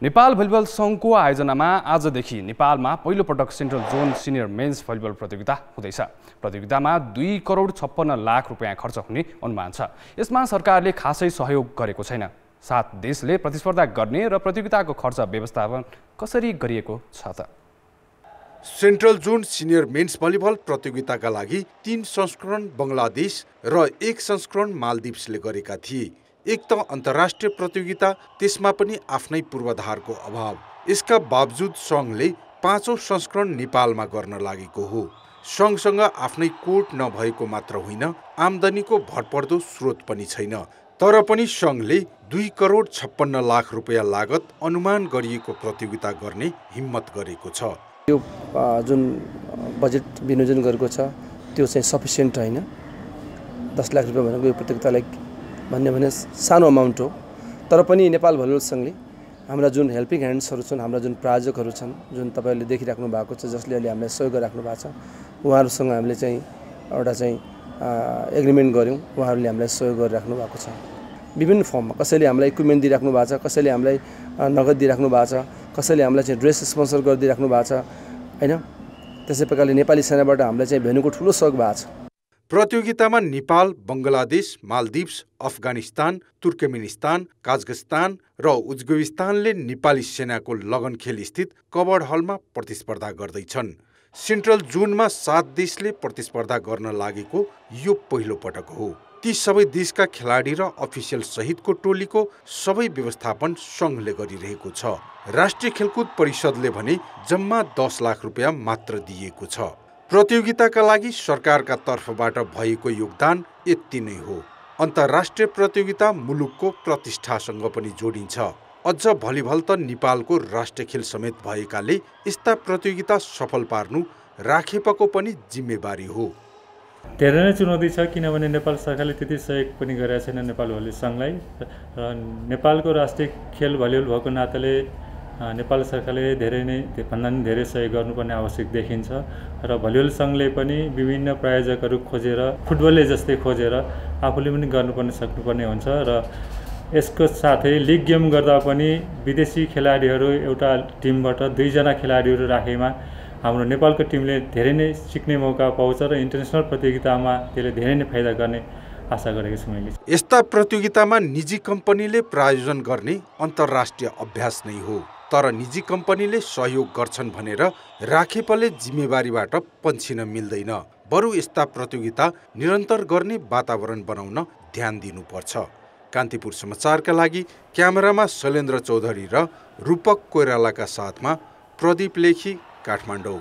Nepal volleyball सङ्घको आयोजनामा आजदेखि नेपालमा पहिलोपटक central zone senior men's volleyball प्रतियोगिता हुँदैछ। प्रतियोगितामा दुई करोड छप्पन्न लाख रुपियाँ खर्च हुने अनुमान छ। यसमा सरकारले खासै सहयोग गरेको छैन। सात देशले प्रतिस्पर्धा गर्ने र प्रतियोगिताको खर्च व्यवस्थापन कसरी गरिएको छ त? Central zone senior men's volleyball प्रतियोगिताका लागि तीन संस्करण बङ्गलादेश र एक संस्करण मालदिप्सले गरेका थिए। एक त अन्तर्राष्ट्रिय प्रतियोगिता त्यसमा पनि आफ्नै पूर्वाधारको अभाव। यसका बावजुद सङ्घले पाँचौँ संस्करण नेपालमा गर्न लागेको हो। सङ्घसँग आफ्नै कोर्ट नभएको मात्र होइन आम्दानीको भरपर्दो स्रोत पनि छैन। तर पनि सङ्घले दुई करोड छप्पन्न लाख रुपियाँ लागत अनुमान गरिएको प्रतियोगिता गर्ने हिम्मत गरेको छ। यो जुन बजेट विनियोजन गरेको छ त्यो चाहिँ सफिसियन्ट होइन। दस लाख रुपियाँ भनेको यो प्रतियोगितालाई भन्ने भने सानो अमाउन्ट हो। तर पनि नेपाल भलिबल सङ्घले हाम्रा जुन हेल्पिङ ह्यान्ड्सहरू छन् हाम्रा जुन प्रायोजकहरू छन् जुन तपाईँहरूले देखिराख्नु भएको छ जसले अहिले हामीलाई सहयोग गरिराख्नु भएको छ उहाँहरूसँग हामीले चाहिँ एउटा चाहिँ एग्रिमेन्ट गऱ्यौँ। उहाँहरूले हामीलाई सहयोग गरिराख्नु भएको छ। विभिन्न फर्ममा कसैले हामीलाई इक्विपमेन्ट दिइराख्नु भएको छ कसैले हामीलाई नगद दिइराख्नु भएको छ कसैले हामीलाई चाहिँ ड्रेस स्पोन्सर गरिदिइराख्नु भएको छ होइन? त्यसै प्रकारले नेपाली सेनाबाट हामीलाई चाहिँ भेनुको ठुलो सहयोग भएको छ। प्रतियोगितामा नेपाल बङ्गलादेश मालदिप्स अफगानिस्तान तुर्कमेनिस्तान काजगस्तान र उज्बेकिस्तानले नेपाली सेनाको लगनखेल स्थित कबड हलमा प्रतिस्पर्धा गर्दैछन्। सेन्ट्रल जोनमा सात देशले प्रतिस्पर्धा गर्न लागेको यो पहिलो पटक हो। ती सबै देशका खेलाडी र अफिसियल सहितको टोलीको सबै व्यवस्थापन सङ्घले गरिरहेको छ। राष्ट्रिय खेलकुद परिषदले भने जम्मा दस लाख रुपियाँ मात्र दिएको छ। प्रतियोगिताका लागि सरकारका तर्फबाट भएको योगदान यति नै हो। अन्तर्राष्ट्रिय प्रतियोगिता मुलुकको प्रतिष्ठासँग पनि जोडिन्छ। अझ भलिभल त नेपालको राष्ट्रिय खेल समेत भएकाले यस्ता प्रतियोगिता सफल पार्नु राखेपको पनि जिम्मेवारी हो। धेरै नै चुनौती छ किनभने नेपाल सरकारले त्यति सहयोग पनि गरेका छैन नेपाल भलिबल सङ्घलाई। र नेपालको राष्ट्रिय खेल भलिबल भएको नाताले नेपाल सरकारले धेरै नै भन्दा पनि धेरै सहयोग गर्नुपर्ने आवश्यक देखिन्छ र भलिबल सङ्घले पनि विभिन्न प्रायोजकहरू खोजेर फुटबलले जस्तै खोजेर आफूले पनि गर्नुपर्ने सक्नुपर्ने हुन्छ र यसको साथै लिग गेम गर्दा पनि विदेशी खेलाडीहरू एउटा टिमबाट दुईजना खेलाडीहरू राखेमा हाम्रो नेपालको टिमले धेरै नै सिक्ने मौका पाउँछ र इन्टरनेसनल प्रतियोगितामा त्यसले धेरै नै फाइदा गर्ने आशा गरेको छु मैले। यस्ता प्रतियोगितामा निजी कम्पनीले प्रायोजन गर्ने अन्तर्राष्ट्रिय अभ्यास नै हो। तर निजी कम्पनीले सहयोग गर्छन् भनेर राखेपले जिम्मेवारीबाट पन्छिन मिल्दैन। बरु यस्ता प्रतियोगिता निरन्तर गर्ने वातावरण बनाउन ध्यान दिनुपर्छ। कान्तिपुर समाचारका लागि क्यामेरामा शैलेन्द्र चौधरी र रूपक कोइरालाका साथमा प्रदीप लेखी काठमाडौँ।